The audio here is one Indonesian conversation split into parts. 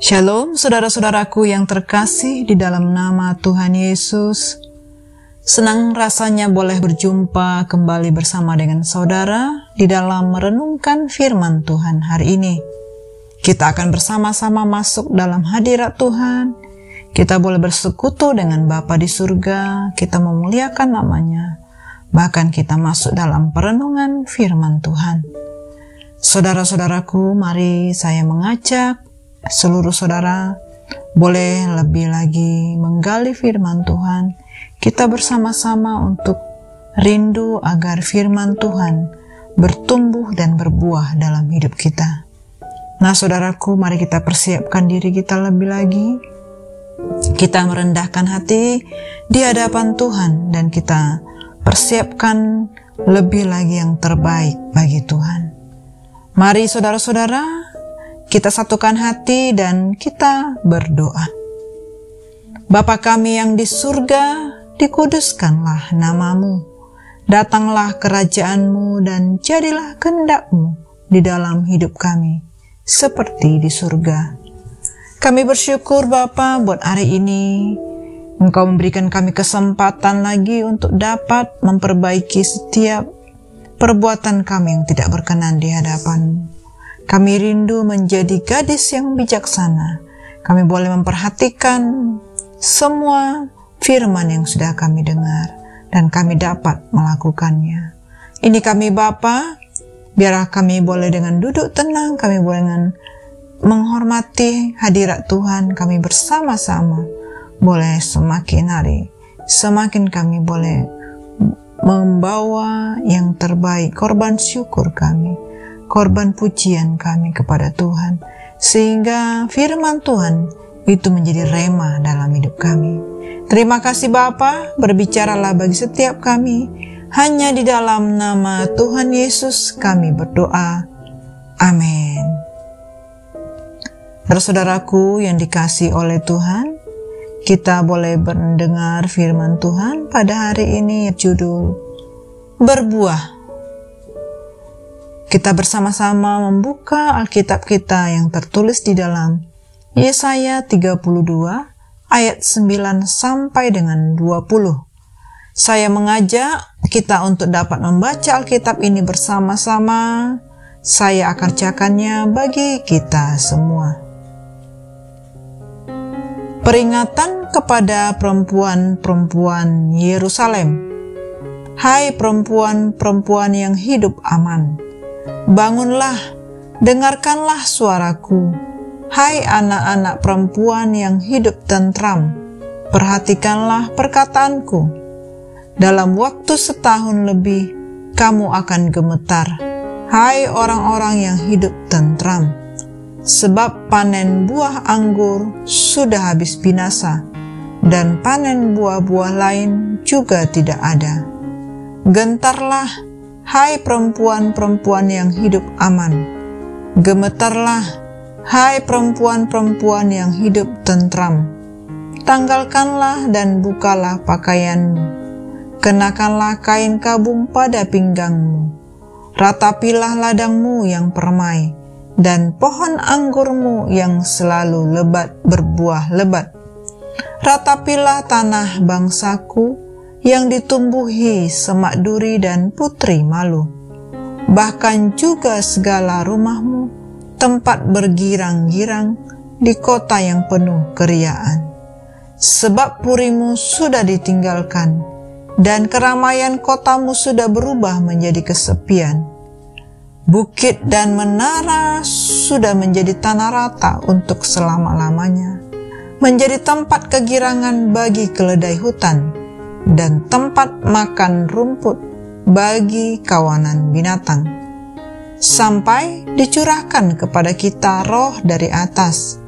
Shalom saudara-saudaraku yang terkasih di dalam nama Tuhan Yesus. Senang rasanya boleh berjumpa kembali bersama dengan saudara di dalam merenungkan firman Tuhan hari ini. Kita akan bersama-sama masuk dalam hadirat Tuhan. Kita boleh bersekutu dengan Bapa di surga, kita memuliakan namanya. Bahkan kita masuk dalam perenungan firman Tuhan. Saudara-saudaraku, mari saya mengajak seluruh saudara boleh lebih lagi menggali firman Tuhan. Kita bersama-sama untuk rindu agar firman Tuhan bertumbuh dan berbuah dalam hidup kita. Nah, saudaraku, mari kita persiapkan diri kita lebih lagi. Kita merendahkan hati di hadapan Tuhan dan kita persiapkan lebih lagi yang terbaik bagi Tuhan. Mari saudara-saudara, kita satukan hati dan kita berdoa. Bapa kami yang di surga, dikuduskanlah namamu. Datanglah kerajaanmu dan jadilah kehendakmu di dalam hidup kami seperti di surga. Kami bersyukur Bapa buat hari ini. Engkau memberikan kami kesempatan lagi untuk dapat memperbaiki setiap perbuatan kami yang tidak berkenan di hadapanmu. Kami rindu menjadi gadis yang bijaksana. Kami boleh memperhatikan semua firman yang sudah kami dengar dan kami dapat melakukannya. Ini kami Bapa, Biarlah kami boleh dengan duduk tenang, kami boleh dengan menghormati hadirat Tuhan, kami bersama-sama boleh semakin hari, semakin kami boleh membawa yang terbaik, korban syukur kami, korban pujian kami kepada Tuhan, sehingga firman Tuhan itu menjadi rema dalam hidup kami. Terima kasih Bapa, berbicaralah bagi setiap kami, hanya di dalam nama Tuhan Yesus kami berdoa. Amin. Saudaraku yang dikasih oleh Tuhan, kita boleh mendengar firman Tuhan pada hari ini judul Berbuah. Kita bersama-sama membuka Alkitab kita yang tertulis di dalam Yesaya 32 ayat 9 sampai dengan 20. Saya mengajak kita untuk dapat membaca Alkitab ini bersama-sama. Saya akan cakannya bagi kita semua. Peringatan kepada perempuan-perempuan Yerusalem. Hai perempuan-perempuan yang hidup aman, bangunlah, dengarkanlah suaraku. Hai anak-anak perempuan yang hidup tentram, perhatikanlah perkataanku dalam waktu setahun lebih kamu akan gemetar. Hai orang-orang yang hidup tentram, sebab panen buah anggur sudah habis binasa, dan panen buah-buah lain juga tidak ada. Gentarlah, hai perempuan-perempuan yang hidup aman. Gemetarlah, hai perempuan-perempuan yang hidup tentram. Tanggalkanlah dan bukalah pakaianmu Kenakanlah kain kabung pada pinggangmu. Ratapilah ladangmu yang permai, dan pohon anggurmu yang selalu lebat berbuah lebat. Ratapilah tanah bangsaku yang ditumbuhi semak duri dan putri malu. Bahkan juga segala rumahmu, tempat bergirang-girang di kota yang penuh keriaan. Sebab purimu sudah ditinggalkan, dan keramaian kotamu sudah berubah menjadi kesepian. Bukit dan menara sudah menjadi tanah rata untuk selama-lamanya, menjadi tempat kegirangan bagi keledai hutan dan tempat makan rumput bagi kawanan binatang. Sampai dicurahkan kepada kita roh dari atas,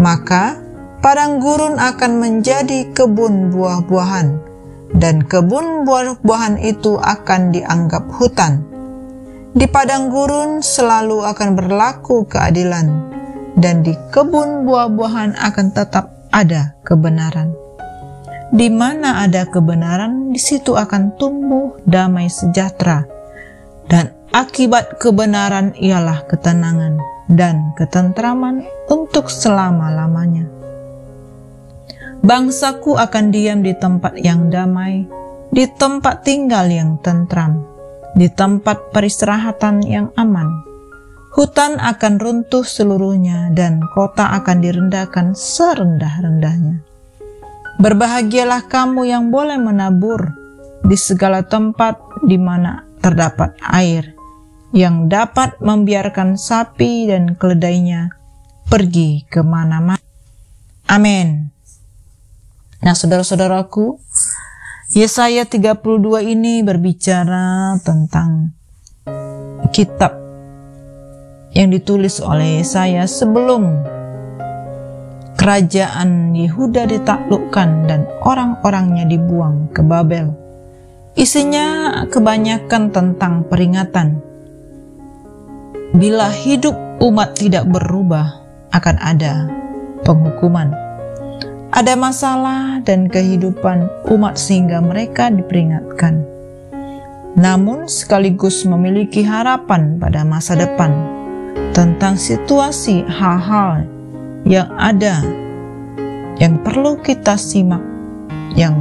maka padang gurun akan menjadi kebun buah-buahan dan kebun buah-buahan itu akan dianggap hutan. Di padang gurun selalu akan berlaku keadilan, dan di kebun buah-buahan akan tetap ada kebenaran. Di mana ada kebenaran, di situ akan tumbuh damai sejahtera, dan akibat kebenaran ialah ketenangan. dan ketentraman untuk selama-lamanya. Bangsaku akan diam di tempat yang damai, di tempat tinggal yang tentram, di tempat peristirahatan yang aman. Hutan akan runtuh seluruhnya dan kota akan direndahkan serendah-rendahnya. Berbahagialah kamu yang boleh menabur di segala tempat di mana terdapat air, yang dapat membiarkan sapi dan keledainya pergi ke mana-mana. Amin. Nah, saudara-saudaraku, Yesaya 32 ini berbicara tentang kitab yang ditulis oleh Yesaya sebelum kerajaan Yehuda ditaklukkan dan orang-orangnya dibuang ke Babel. Isinya kebanyakan tentang peringatan. Bila hidup umat tidak berubah, akan ada penghukuman. Ada masalah dan kehidupan umat sehingga mereka diperingatkan. Namun sekaligus memiliki harapan pada masa depan tentang situasi hal-hal yang ada yang perlu kita simak yang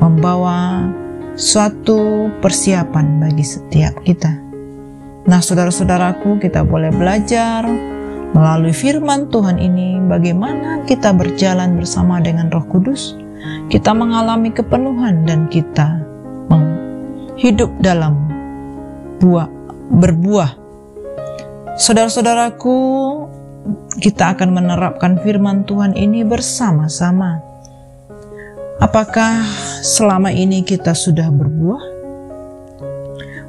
membawa suatu persiapan bagi setiap kita. Nah, saudara-saudaraku, kita boleh belajar melalui firman Tuhan ini bagaimana kita berjalan bersama dengan Roh Kudus. Kita mengalami kepenuhan dan kita hidup dalam buah berbuah Saudara-saudaraku, kita akan menerapkan firman Tuhan ini bersama-sama. Apakah selama ini kita sudah berbuah?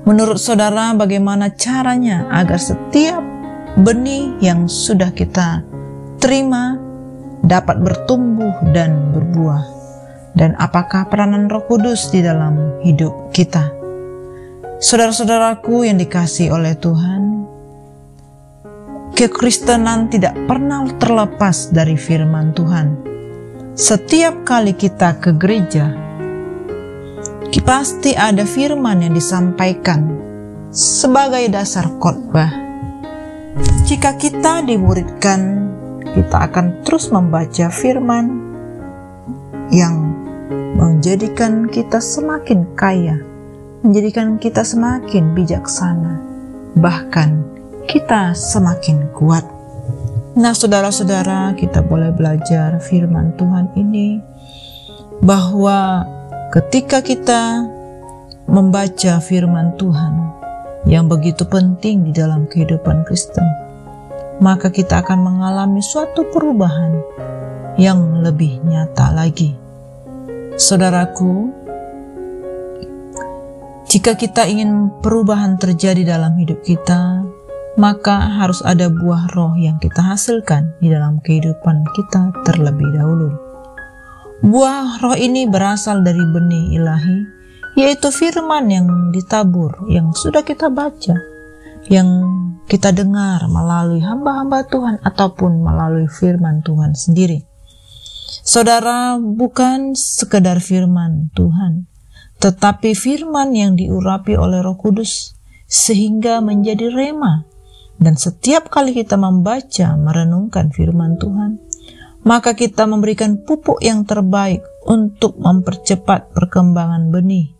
Menurut saudara, bagaimana caranya agar setiap benih yang sudah kita terima dapat bertumbuh dan berbuah? Dan apakah peranan Roh Kudus di dalam hidup kita? Saudara-saudaraku yang dikasih oleh Tuhan, kekristenan tidak pernah terlepas dari firman Tuhan. Setiap kali kita ke gereja, pasti ada firman yang disampaikan sebagai dasar khotbah. Jika kita dimuridkan, kita akan terus membaca firman yang menjadikan kita semakin kaya, menjadikan kita semakin bijaksana, bahkan kita semakin kuat. Nah, saudara-saudara, kita boleh belajar firman Tuhan ini bahwa ketika kita membaca firman Tuhan yang begitu penting di dalam kehidupan Kristen, maka kita akan mengalami suatu perubahan yang lebih nyata lagi. Saudaraku, jika kita ingin perubahan terjadi dalam hidup kita, maka harus ada buah roh yang kita hasilkan di dalam kehidupan kita terlebih dahulu. Buah roh ini berasal dari benih ilahi, yaitu firman yang ditabur, yang sudah kita baca, yang kita dengar melalui hamba-hamba Tuhan ataupun melalui firman Tuhan sendiri. Saudara, bukan sekedar firman Tuhan, tetapi firman yang diurapi oleh Roh Kudus sehingga menjadi rema dan setiap kali kita membaca, merenungkan firman Tuhan, maka kita memberikan pupuk yang terbaik untuk mempercepat perkembangan benih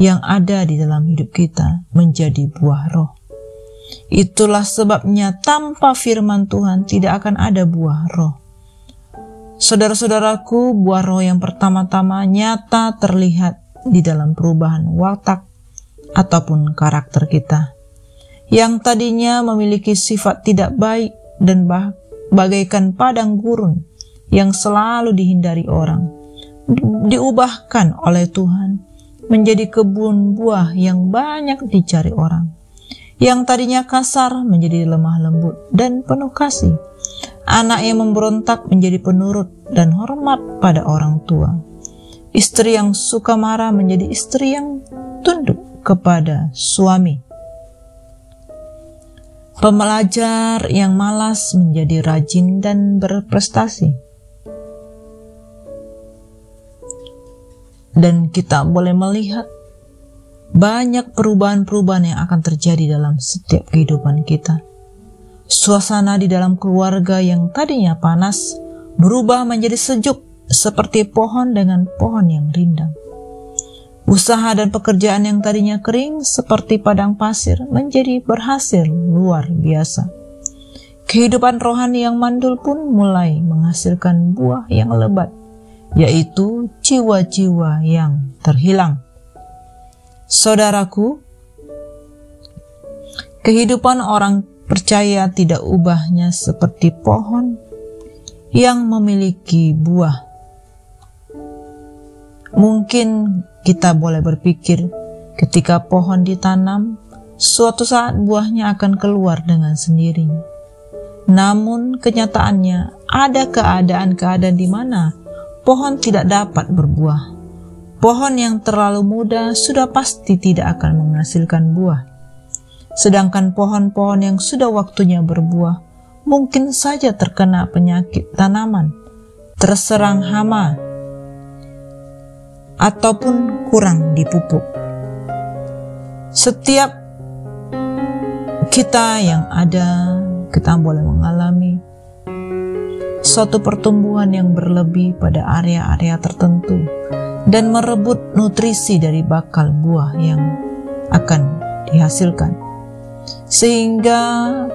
yang ada di dalam hidup kita menjadi buah roh. Itulah sebabnya tanpa firman Tuhan tidak akan ada buah roh. Saudara-saudaraku, buah roh yang pertama-tama nyata terlihat di dalam perubahan watak ataupun karakter kita yang tadinya memiliki sifat tidak baik dan bagaikan padang gurun yang selalu dihindari orang, diubahkan oleh Tuhan menjadi kebun buah yang banyak dicari orang. Yang tadinya kasar menjadi lemah lembut dan penuh kasih. Anak yang memberontak menjadi penurut dan hormat pada orang tua. Istri yang suka marah menjadi istri yang tunduk kepada suami Pembelajar yang malas menjadi rajin dan berprestasi. Dan kita boleh melihat banyak perubahan-perubahan yang akan terjadi dalam setiap kehidupan kita. Suasana di dalam keluarga yang tadinya panas berubah menjadi sejuk seperti pohon dengan pohon yang rindang. Usaha dan pekerjaan yang tadinya kering seperti padang pasir menjadi berhasil luar biasa. Kehidupan rohani yang mandul pun mulai menghasilkan buah yang lebat, yaitu jiwa-jiwa yang terhilang. Saudaraku, kehidupan orang percaya tidak ubahnya seperti pohon yang memiliki buah. Mungkin kita boleh berpikir, ketika pohon ditanam, suatu saat buahnya akan keluar dengan sendirinya. Namun, kenyataannya ada keadaan-keadaan di mana pohon tidak dapat berbuah. Pohon yang terlalu muda sudah pasti tidak akan menghasilkan buah. Sedangkan pohon-pohon yang sudah waktunya berbuah mungkin saja terkena penyakit tanaman, terserang hama, ataupun kurang dipupuk. Setiap kita yang ada, kita boleh mengalami suatu pertumbuhan yang berlebih pada area-area tertentu dan merebut nutrisi dari bakal buah yang akan dihasilkan. Sehingga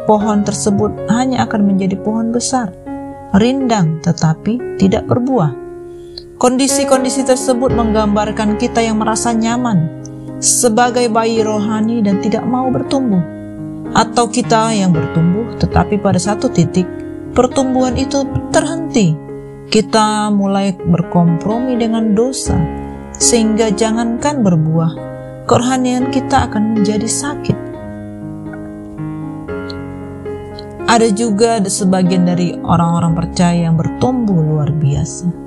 pohon tersebut hanya akan menjadi pohon besar, rindang tetapi tidak berbuah. Kondisi-kondisi tersebut menggambarkan kita yang merasa nyaman sebagai bayi rohani dan tidak mau bertumbuh, atau kita yang bertumbuh tetapi pada satu titik pertumbuhan itu terhenti. Kita mulai berkompromi dengan dosa, sehingga jangankan berbuah, kerohanian kita akan menjadi sakit. Ada juga sebagian dari orang-orang percaya yang bertumbuh luar biasa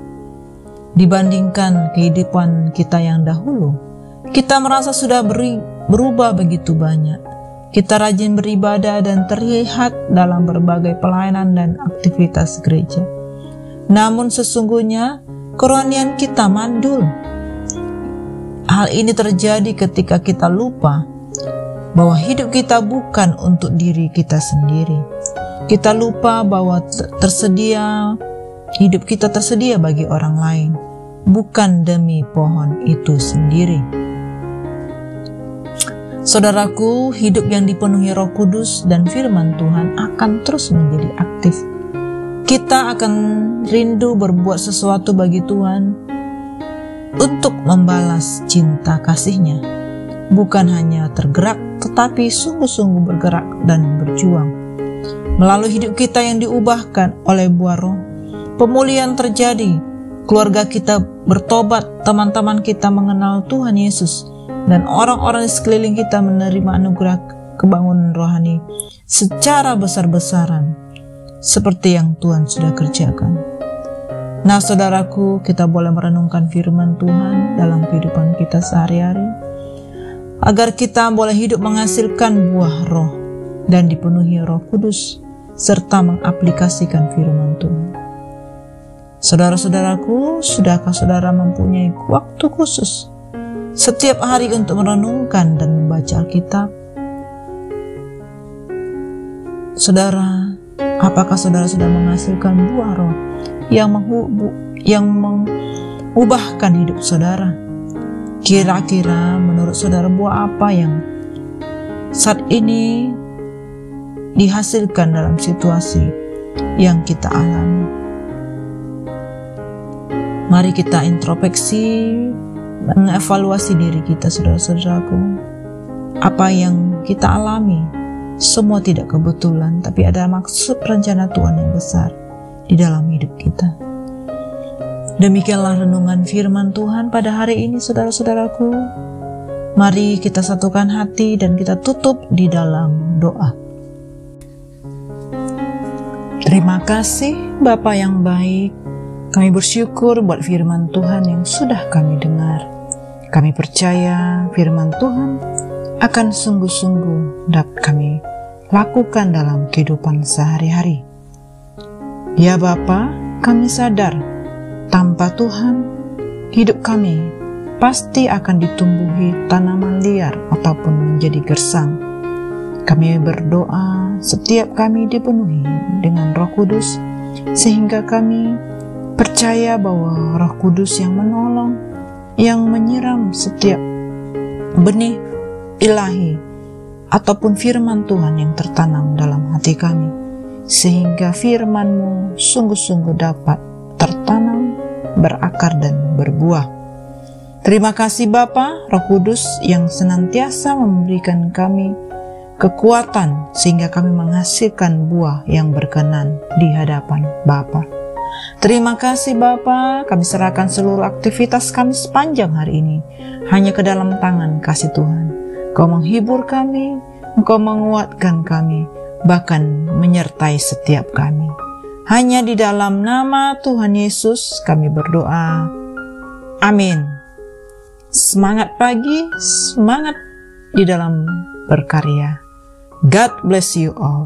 dibandingkan kehidupan kita yang dahulu. Kita merasa sudah beri, berubah begitu banyak. Kita rajin beribadah dan terlihat dalam berbagai pelayanan dan aktivitas gereja. Namun sesungguhnya kerohanian kita mandul. Hal ini terjadi ketika kita lupa bahwa hidup kita bukan untuk diri kita sendiri. Kita lupa bahwa tersedia hidup kita tersedia bagi orang lain bukan demi pohon itu sendiri. Saudaraku, hidup yang dipenuhi Roh Kudus dan firman Tuhan akan terus menjadi aktif. Kita akan rindu berbuat sesuatu bagi Tuhan untuk membalas cinta kasihnya. Bukan hanya tergerak, tetapi sungguh-sungguh bergerak dan berjuang. Melalui hidup kita yang diubahkan oleh buah roh, pemulihan terjadi keluarga kita bertobat, teman-teman kita mengenal Tuhan Yesus, dan orang-orang di sekeliling kita menerima anugerah kebangunan rohani secara besar-besaran, seperti yang Tuhan sudah kerjakan. Nah, saudaraku, kita boleh merenungkan firman Tuhan dalam kehidupan kita sehari-hari, agar kita boleh hidup menghasilkan buah roh dan dipenuhi roh kudus, serta mengaplikasikan firman Tuhan. Saudara-saudaraku, sudahkah saudara mempunyai waktu khusus setiap hari untuk merenungkan dan membaca Alkitab? Saudara, apakah saudara sudah menghasilkan buah roh yang menghubu, yang mengubahkan hidup saudara? Kira-kira menurut saudara buah apa yang saat ini dihasilkan dalam situasi yang kita alami? Mari kita introspeksi, mengevaluasi diri kita, saudara-saudaraku. Apa yang kita alami, semua tidak kebetulan, tapi ada maksud rencana Tuhan yang besar di dalam hidup kita. Demikianlah renungan firman Tuhan pada hari ini, saudara-saudaraku. Mari kita satukan hati dan kita tutup di dalam doa. Terima kasih, Bapak yang baik. Kami bersyukur buat firman Tuhan yang sudah kami dengar. Kami percaya firman Tuhan akan sungguh-sungguh dapat kami lakukan dalam kehidupan sehari-hari. Ya Bapa, kami sadar tanpa Tuhan hidup kami pasti akan ditumbuhi tanaman liar ataupun menjadi gersang. Kami berdoa setiap kami dipenuhi dengan roh kudus, sehingga kami percaya bahwa roh kudus yang menolong, yang menyiram setiap benih ilahi ataupun firman Tuhan yang tertanam dalam hati kami, sehingga firman-Mu sungguh-sungguh dapat tertanam, berakar, dan berbuah. Terima kasih Bapa, Roh Kudus yang senantiasa memberikan kami kekuatan sehingga kami menghasilkan buah yang berkenan di hadapan Bapa. Terima kasih Bapa, kami serahkan seluruh aktivitas kami sepanjang hari ini hanya ke dalam tangan kasih Tuhan. Kau menghibur kami, Engkau menguatkan kami, bahkan menyertai setiap kami. Hanya di dalam nama Tuhan Yesus kami berdoa. Amin. Semangat pagi, semangat di dalam berkarya. God bless you all.